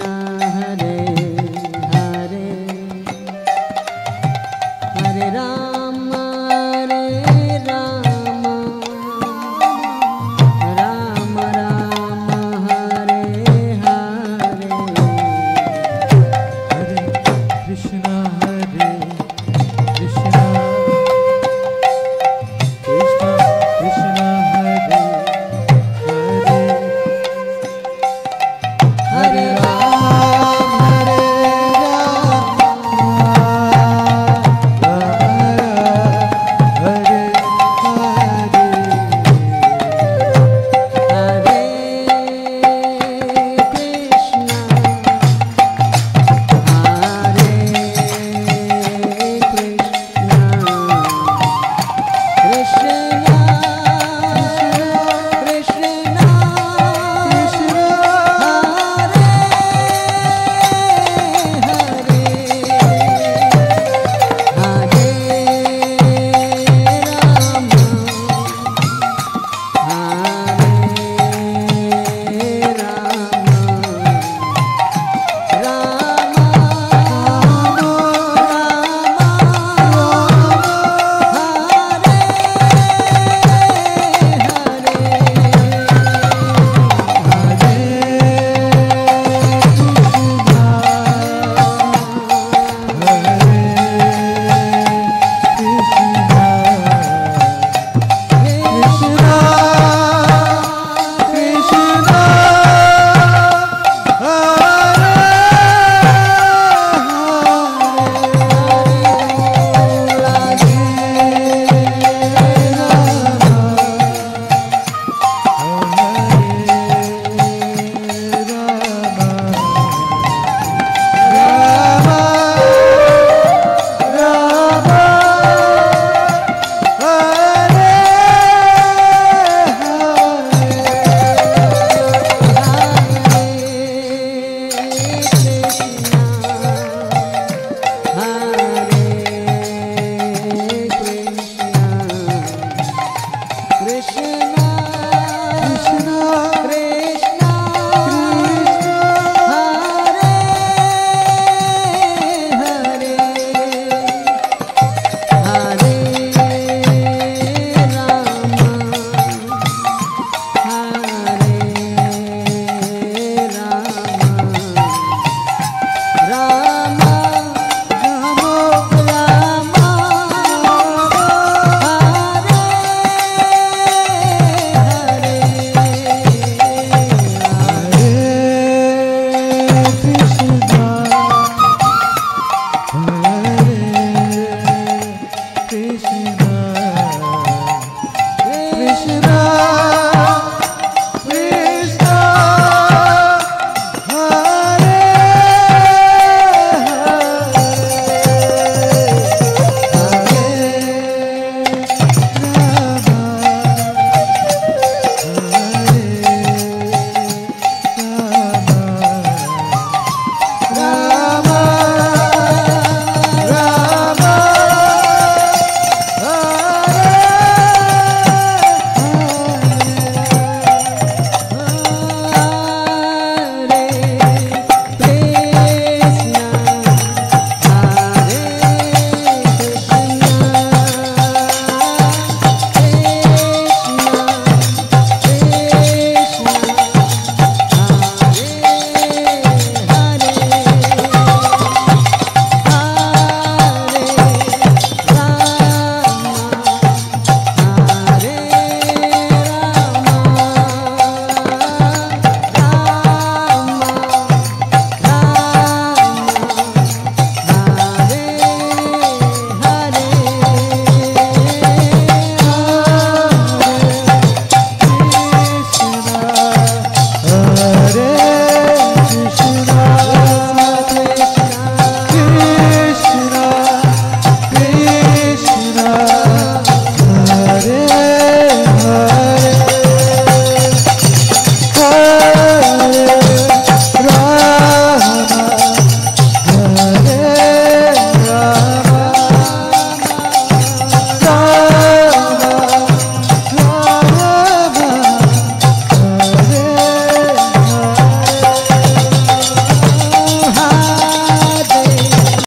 हरे 是深